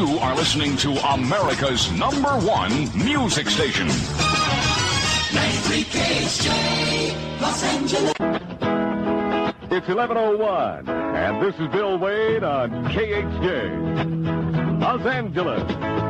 You are listening to America's number one music station. 93 KHJ, Los Angeles. It's 1101, and this is Bill Wade on KHJ. Los Angeles.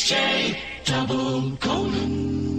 KHJ, double golden.